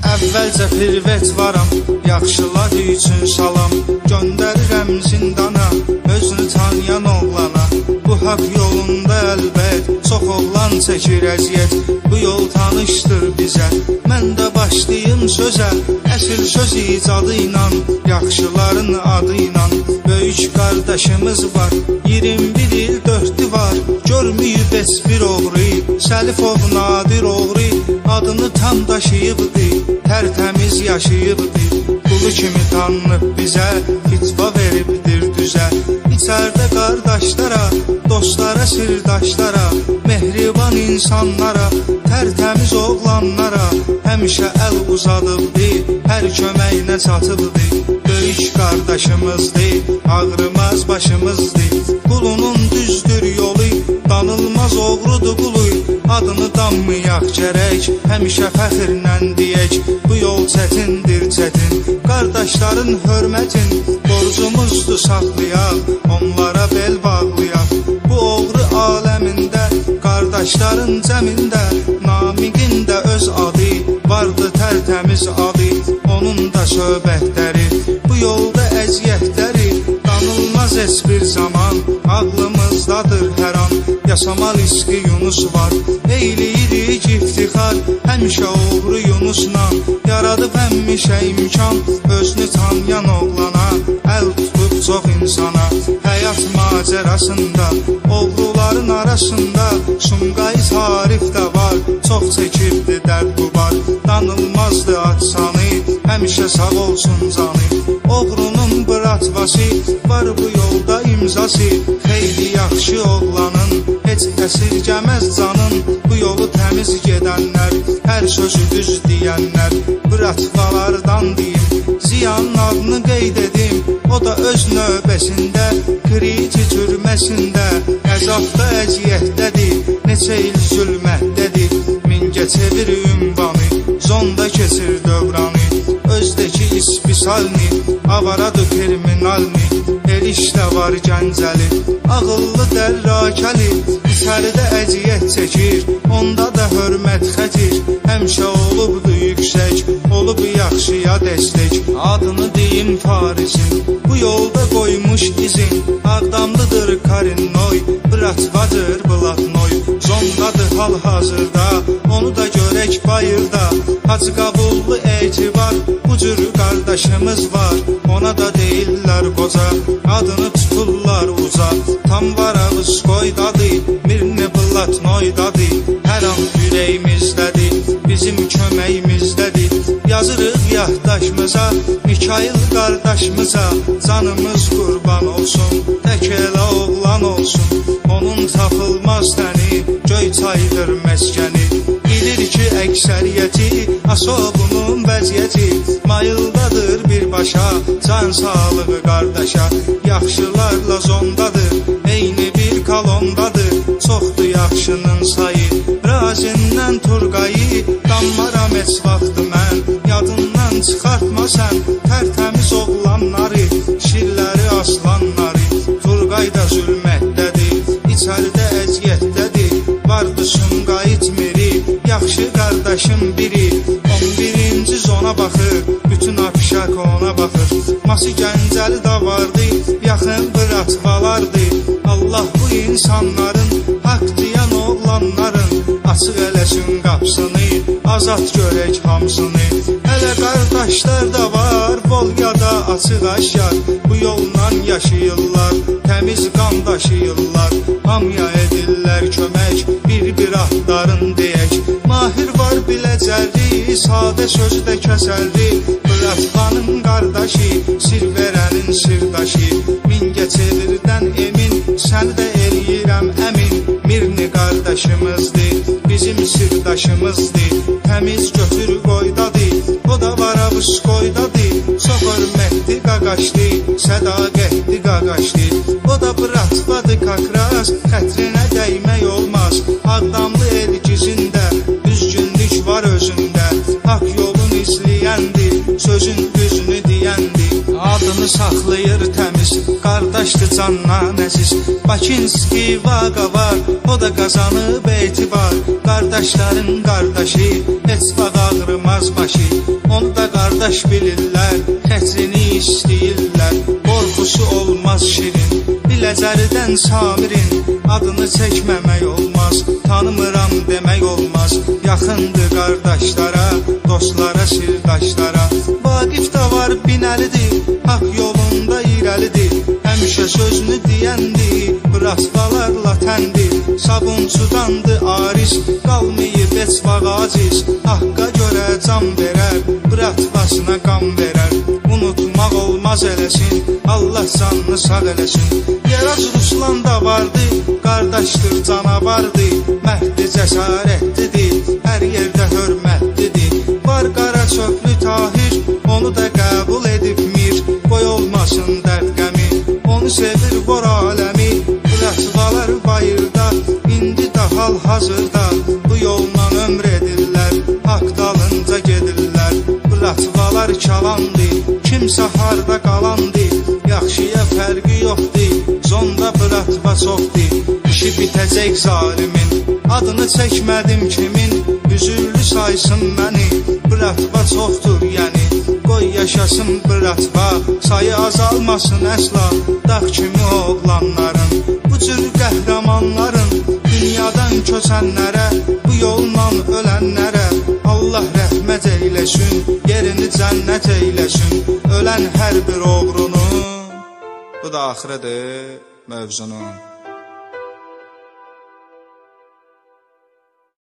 Əvvəlcə firvet varam, yaxşılar üçün salam Göndərirəm zindana, özünü tanıyan oğlana. Bu haqq yolunda əlbət, çox oğlan çəkir əziyyət. Bu yol tanışdır bizə, mən də başlayım sözə. Əsl söz icadı ilə, yaxşıların adı ilə Böyük qardaşımız var, 21 il dörddü var. Görməyib heç bir oğru, Səlifov nadir oğru Adını tam daşıyıbdı, tərtəmiz yaşayıbdı Qulu kimi tanınıb bizə, fitva veribdir düzə İçərdə qardaşlara, dostlara, sirdaşlara Mehriban insanlara, tərtəmiz oğlanlara Həmişə əl uzadıbdı, hər köməyinə çatıbdı Böyük qardaşımızdı, ağrımaz başımızdı Adını danmayaq gərək, həmişə fəxrlə deyək Bu yol çətindir çətin, qardaşların hörmətin Borcumuzdur saxlayaq, onlara bel bağlayaq Bu oğru aləmində, qardaşların cəmində Namiqin də öz adı, vardı tərtəmiz adı Onun da söhbətləri, bu yolda əziyyətləri Danılmaz heç bir zaman, ağlımızdadır hər an. Yaşama riski Yunus var, eyləyirik iftixar Həmişə oğru Yunusla, yaradıb həmişə imkan. Özünü tanıyan oğlana, əl tutub çox insana. Həyat macərasında, oğruların arasında. Sumqayız Arif də var, çox çəkibdi dərd bu var Danılmazdı atsanı, həmişə sağ olsun canı Oğrunun bratvası, var bu yolda imzası. Xeyli yaxşı oğlanın, heç əsirgəməz canın. Bu yolu təmiz gedənlər, hər sözü düz deyənlər. Bratvalardan deyim, ziyanın adını qeyd edim. O da öz növbəsində, kriti türməsində Əzabda əziyyətdədir, neçə il zülmətdədir Mingə çevir ünvanı, zonda keçir dövranı Özdəki ispisalni, avaradı kriminalni Erişdə var gəncəli, ağıllı dərrakəli İçəridə əziyyət çəkir, onda da hörmət xətir Həmişə olubdu yüksək, olub yaxşıya dəstək. Adını deyim Farisin, bu yolda qoymuş izin. Ağdamlıdır Karinoy, Bratvadır Blatnoy hal-hazırda, onu da görək bayırda. Hacı qabullu etibar, bu cür qardaşımız var. Ona da deyirlər qoca, adını tuturlar uca Tam var ağız qoydadı, Mirni Blatnoydadı Hər an ürəyimizdədir, bizim köməyimizdədir Yazırıq yahdaşımıza, Mikail qardaşımıza Canımız qurban olsun, tək elə oğlan olsun. Onun tapılmaz təni, göy çaydır məskəni Bilir ki, əksəriyyəti, asobunun vəziyyəti Mayıldadır birbaşa, can sağlığı qardaşa Yaxşılarla zondadır, eyni bir kolondadır Çoxdur yaxşının sayı, razindən turqayı Dammaram heç vaxtı mən, yadından çıxartma sən Tərtəmiz oğlanları, yaxşı qardaşım biri 11-ci zona baxır, bütün apişak ona baxır. Ması gəncəli də vardı, yaxın bıratvalardı Allah bu insanların, haqq deyən oğlanların Açıq eləsin qapsını, azad görək hamısını. Hələ qardaşlar da var, Volgada açıq aşar. Bu yolla yaşayırlar, təmiz qan daşıyırlar. Hamıya edirlər kömək, bir-bir ahdarın biləcərdi, sadə sözdə kəsərdi Bıratvanın qardaşı, sir verənin sirdaşı Mingə çevirdən emin, səni də eləyirəm əmin Mirni qardaşımızdır, bizim sirdaşımızdır Təmiz götür qoydadı, o da var avuz qoydadı Çox hörmətli qaqaşdı, sədaqətli qaqaşdı O da bıratvadı kakras, xətrinə dəymək olmaz. Ağdamlı el gizində, Haq yolun izləyəndir, sözün düzünü deyəndir Adını saxlayır təmiz, qardaş qardaşdır candan əziz Bakinski vaqa var, o da qazanıb etibar. Qardaşların qardaşı, heç vaxt ağrımaz başı. Onu da qardaş bilirlər, xətrini istəyirlər. Qorxusu olmaz şirin, biləcəridən Samirin. Adını çəkməmək olmaz, tanımıram demək olmaz. Yaxındır qardaşlara, dostlara, sirdaşlara Vaqif da var binəlidir, haqq yolunda irəlidir. Həmişə sözünü deyəndir, brasvalarla təndir Sabunçudandı aris, qalmayıb heç vaxt aciz. Haqqa görə can verər, bratvasına qan verər. Unutmaq olmaz eləsin, Allah canını sağ eləsin. Yerac Ruslan da vardı, qardaşdır canavardı. Məhdi cəsarətlidir, hər yerdə qara çöplü tahir, onu da qəbul edib mir. Qoy olmasın dərd qəmi, onu sevir vor aləmi. Rətvalar bayırda, indi də hal hazırda. Bu yolla ömr edirlər, haqq dalınca gedirlər. Rətvalar kalandı, kimsə harda qalandı. Yaxşıya fərqi yoxdur, zonda bıratva çoxdur İşi bitəcək zalimin, adını çəkmədim kimin? Üzürlü saysın məni, bıratva çoxdur yəni. Qoy yaşasın bıratva, sayı azalmasın əsla. Dağ kimi oğlanların, bu cür qəhrəmanların Dünyadan köçənlərə, bu yolla ölənlərə Allah rəhmət eyləsin, yerini cənnət eyləsin. Ölən hər bir oğrunun. Bu da axırıdır mövzunun